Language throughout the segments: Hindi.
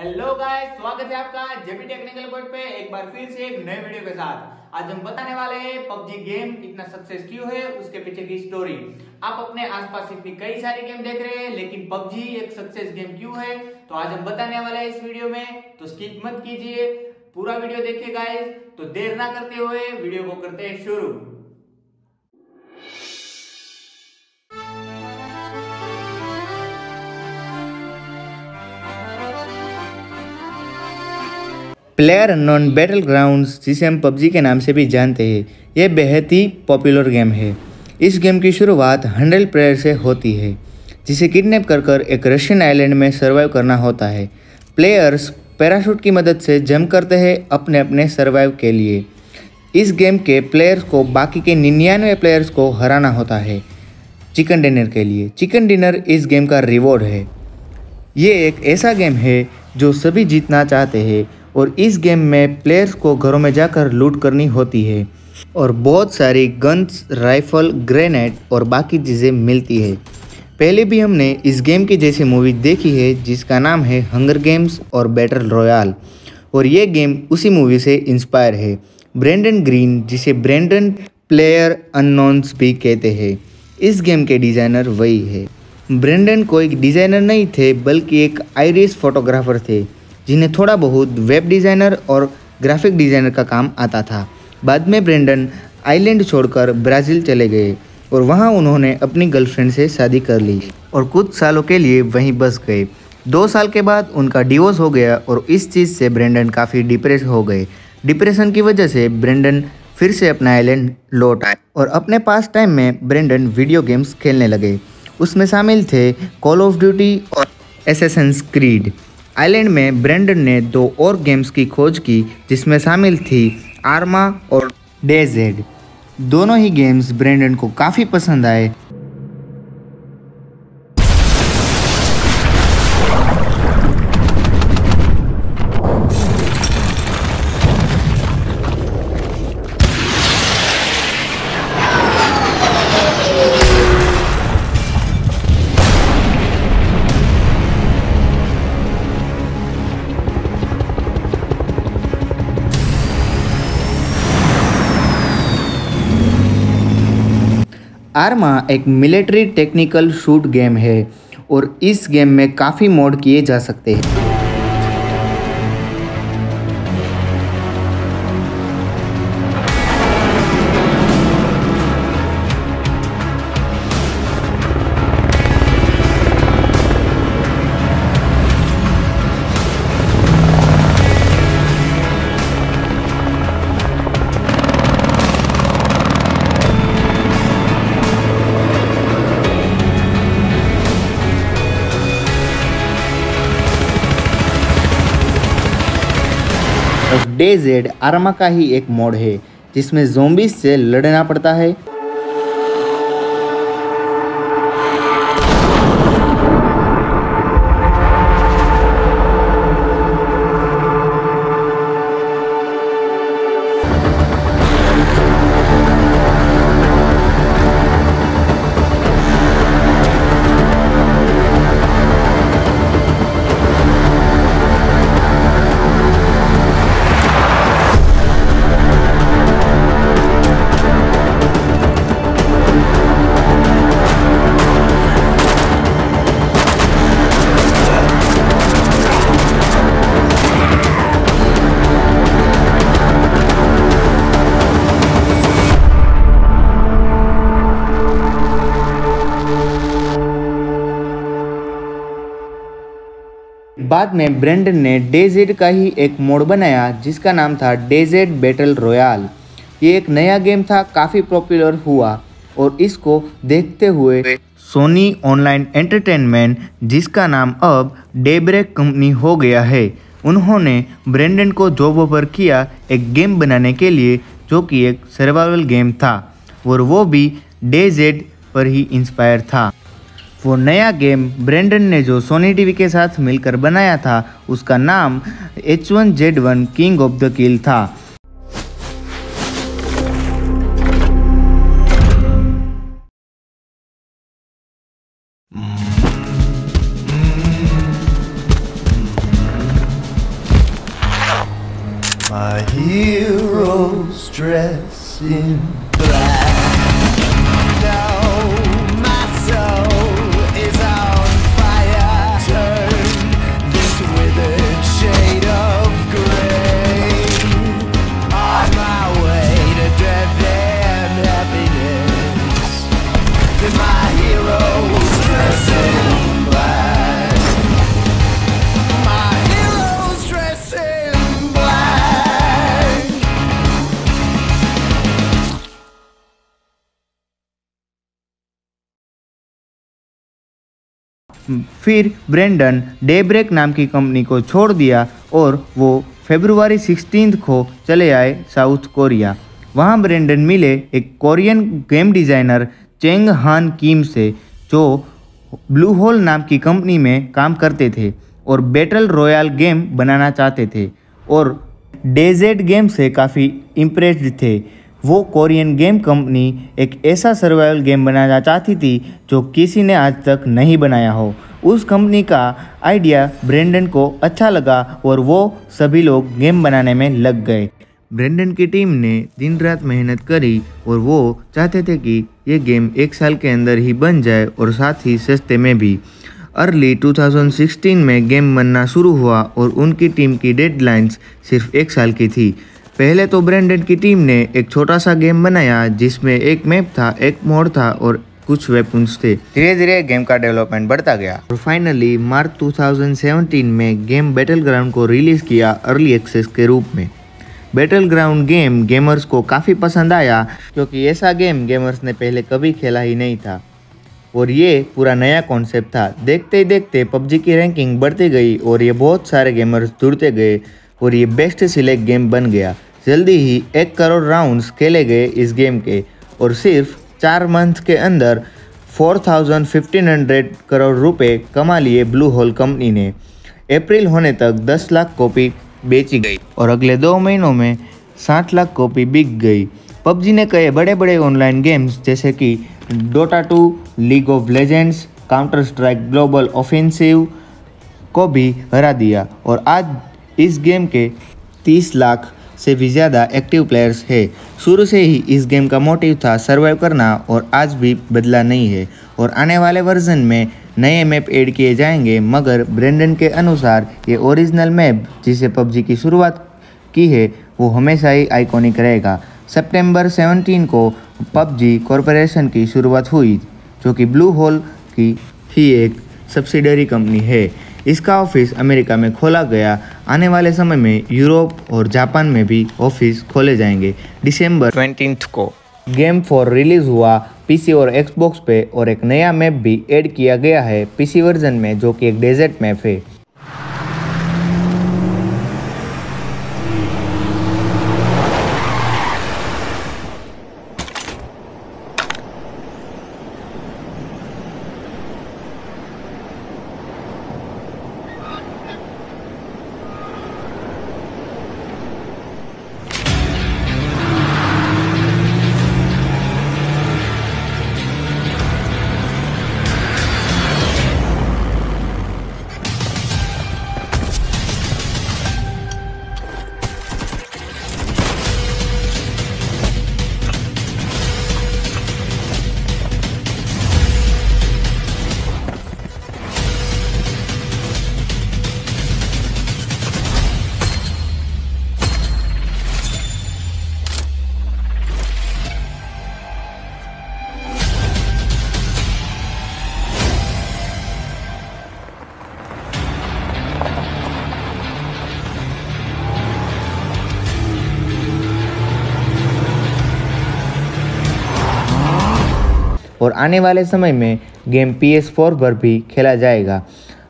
हेलो गाइस स्वागत है आपका जेपी टेक्निकल बोर्ड पे एक बार फिर से एक नए वीडियो के साथ। आज हम बताने वाले हैं पबजी गेम इतना सक्सेस क्यों है, उसके पीछे की स्टोरी आप अपने आसपास इतनी कई सारी गेम देख रहे हैं, लेकिन पबजी एक सक्सेस गेम क्यों है? तो आज हम बताने वाले हैं इस वीडियो में तो स्किप मत कीजिए। पूरा वीडियो देखिए गाइस तो देर ना करते हुए वीडियो को करते हैं शुरू। प्लेयर नॉन बैटल ग्राउंड जिसे हम पबजी के नाम से भी जानते हैं, यह बेहद ही पॉपुलर गेम है। इस गेम की शुरुआत हंड्रेड प्लेयर से होती है, जिसे किडनैप कर कर एक रशियन आइलैंड में सर्वाइव करना होता है। प्लेयर्स पैराशूट की मदद से जम करते हैं अपने अपने सर्वाइव के लिए। इस गेम के प्लेयर्स को बाकी के निन्यानवे प्लेयर्स को हराना होता है चिकन डिनर के लिए। चिकन डिनर इस गेम का रिवॉर्ड है। ये एक ऐसा गेम है जो सभी जीतना चाहते हैं और इस गेम में प्लेयर्स को घरों में जाकर लूट करनी होती है और बहुत सारी गन्स राइफल ग्रेनेड और बाकी चीज़ें मिलती है। पहले भी हमने इस गेम की जैसी मूवी देखी है, जिसका नाम है हंगर गेम्स और बैटल रॉयल और ये गेम उसी मूवी से इंस्पायर है। ब्रेंडन ग्रीन जिसे ब्रेंडन प्लेयर अननोन्स भी कहते हैं, इस गेम के डिज़ाइनर वही है। ब्रेंडन कोई डिज़ाइनर नहीं थे, बल्कि एक आयरिश फोटोग्राफर थे। जिन्हें थोड़ा बहुत वेब डिज़ाइनर और ग्राफिक डिज़ाइनर का काम आता था। बाद में ब्रेंडन आइलैंड छोड़कर ब्राज़ील चले गए और वहाँ उन्होंने अपनी गर्लफ्रेंड से शादी कर ली और कुछ सालों के लिए वहीं बस गए। दो साल के बाद उनका डिवोर्स हो गया और इस चीज़ से ब्रेंडन काफ़ी डिप्रेस हो गए। डिप्रेशन की वजह से ब्रेंडन फिर से अपना आइलैंड लौट आए और अपने पास टाइम में ब्रेंडन वीडियो गेम्स खेलने लगे। उसमें शामिल थे कॉल ऑफ़ ड्यूटी और एसेसन्स क्रीड आइलैंड में ब्रेंडन ने दो और गेम्स की खोज की, जिसमें शामिल थी आर्मा और डेजेड दोनों ही गेम्स ब्रेंडन को काफ़ी पसंद आए आर्मा एक मिलिट्री टेक्निकल शूट गेम है और इस गेम में काफ़ी मोड किए जा सकते हैं। डे जेड आर्मा का ही एक मोड है जिसमें जोम्बिस से लड़ना पड़ता है। बाद में ब्रेंडन ने डेजेड का ही एक मोड बनाया, जिसका नाम था डेजेड बैटल रॉयल ये एक नया गेम था, काफ़ी पॉपुलर हुआ, और इसको देखते हुए सोनी ऑनलाइन एंटरटेनमेंट जिसका नाम अब डेब्रेक कंपनी हो गया है, उन्होंने ब्रेंडन को जॉब ऑफ़र किया एक गेम बनाने के लिए, जो कि एक सर्वाइवल गेम था, और वो भी डेजेड पर ही इंस्पायर था। वो नया गेम ब्रेंडन ने जो सोनी टीवी के साथ मिलकर बनाया था, उसका नाम H one Z one King of the Kill था My heroes dress in black. फिर ब्रेंडन डेब्रेक नाम की कंपनी को छोड़ दिया और वो फेब्रुवरी सिक्सटीन को चले आए साउथ कोरिया। वहाँ ब्रेंडन मिले एक कोरियन गेम डिज़ाइनर चेंग हान किम से, जो ब्लू होल नाम की कंपनी में काम करते थे और बैटल रॉयल गेम बनाना चाहते थे और डेजेड गेम से काफ़ी इम्प्रेस्ड थे। वो कोरियन गेम कंपनी एक ऐसा सर्वाइवल गेम बनाना चाहती थी जो किसी ने आज तक नहीं बनाया हो। उस कंपनी का आइडिया ब्रेंडन को अच्छा लगा और वो सभी लोग गेम बनाने में लग गए। ब्रेंडन की टीम ने दिन रात मेहनत करी और वो चाहते थे कि ये गेम एक साल के अंदर ही बन जाए और साथ ही सस्ते में भी। अर्ली 2016 में गेम बनना शुरू हुआ और उनकी टीम की डेडलाइंस सिर्फ़ एक साल की थी। पहले तो ब्रेंडन की टीम ने एक छोटा सा गेम बनाया, जिसमें एक मैप था, एक मोड था और कुछ वेपन्स थे। धीरे धीरे गेम का डेवलपमेंट बढ़ता गया। और फाइनली मार्च 2017 में गेम बैटल ग्राउंड को रिलीज़ किया अर्ली एक्सेस के रूप में। बैटल ग्राउंड गेम गेमर्स को काफ़ी पसंद आया, क्योंकि ऐसा गेम गेमर्स ने पहले कभी खेला ही नहीं था। और ये पूरा नया कॉन्सेप्ट था। देखते ही देखते पबजी की रैंकिंग बढ़ती गई और ये बहुत सारे गेमर्स जुड़ते गए और ये बेस्ट सिलेक्ट गेम बन गया। जल्दी ही एक करोड़ राउंड्स खेले गए इस गेम के और सिर्फ़ चार मंथ के अंदर 4,1500 करोड़ रुपए कमा लिए ब्लू होल कंपनी ने। अप्रैल होने तक 10 लाख कॉपी बेची गई और अगले दो महीनों में 60 लाख कॉपी बिक गई। पबजी ने कई बड़े बड़े ऑनलाइन गेम्स जैसे कि Dota 2, League of Legends Counter Strike Global Offensive को भी हरा दिया और आज इस गेम के 30 लाख से भी ज़्यादा एक्टिव प्लेयर्स है। शुरू से ही इस गेम का मोटिव था सर्वाइव करना और आज भी बदला नहीं है और आने वाले वर्जन में नए मैप ऐड किए जाएँगे, मगर ब्रेंडन के अनुसार ये ओरिजिनल मैप जिसे पबजी की शुरुआत की है, वो हमेशा ही आइकॉनिक रहेगा। सितंबर 17 को पबजी कॉरपोरेशन की शुरुआत हुई, जो कि ब्लू होल की ही एक सब्सिडरी कंपनी है। इसका ऑफ़िस अमेरिका में खोला गया आने वाले समय में यूरोप और जापान में भी ऑफ़िस खोले जाएँगे। दिसंबर 20 को। गेम फॉर रिलीज़ हुआ पीसी और एक्सबॉक्स पे और एक नया मैप भी ऐड किया गया है पीसी वर्जन में जो कि एक डेजर्ट मैप है। और आने वाले समय में गेम PS4 पर भी खेला जाएगा।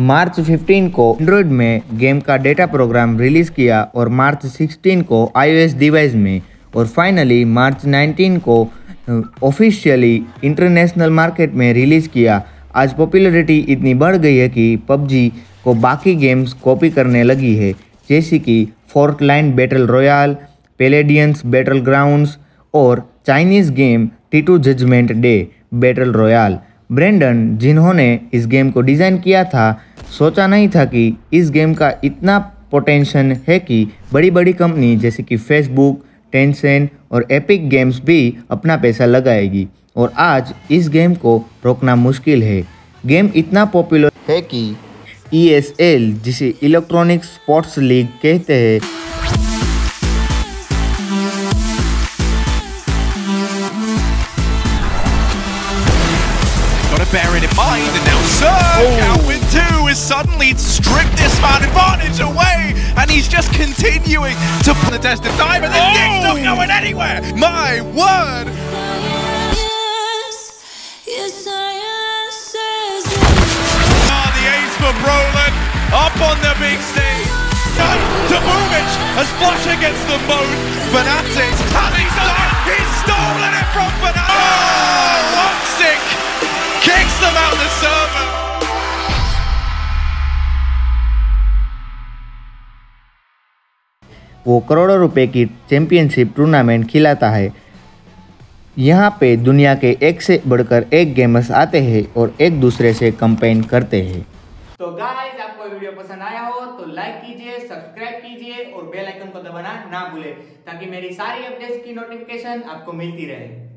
मार्च 15 को एंड्रॉयड में गेम का डेटा प्रोग्राम रिलीज़ किया और मार्च 16 को iOS डिवाइस में और फाइनली मार्च 19 को ऑफिशियली इंटरनेशनल मार्केट में रिलीज़ किया। आज पॉपुलैरिटी इतनी बढ़ गई है कि पबजी को बाकी गेम्स कॉपी करने लगी है, जैसे कि Fortnite Battle Royale Paladins Battlegrounds और Chinese game Titu Judgment Day Battle Royale Brendan जिन्होंने इस गेम को डिज़ाइन किया था, सोचा नहीं था कि इस गेम का इतना पोटेंशन है कि बड़ी बड़ी कंपनी जैसे कि फेसबुक टेंसेंट और एपिक गेम्स भी अपना पैसा लगाएगी। और आज इस गेम को रोकना मुश्किल है। गेम इतना पॉपुलर है कि ईएसएल जिसे इलेक्ट्रॉनिक स्पोर्ट्स लीग कहते हैं। It in mind, and now Sir Calvin 2 is suddenly stripped this man advantage away, and he's just continuing to put the test of time, and this thing's not going anywhere! My word! Yes, Ah, the ace for Brolin, up on the big stage. Done to Bumic as Flush against them both. Fanatics, and he's stolen it from Fanatics! Oh, Lockstick kicks them out the server! वो करोड़ों रुपए की चैंपियनशिप टूर्नामेंट खिलाता है। यहाँ पे दुनिया के एक से बढ़कर एक गेमर्स आते हैं और एक दूसरे से कंपेन करते हैं। तो गाइस आपको वीडियो पसंद आया हो तो लाइक कीजिए सब्सक्राइब कीजिए और बेल आइकन को दबाना ना भूले ताकि मेरी सारी अपडेट्स की नोटिफिकेशन आपको मिलती रहे।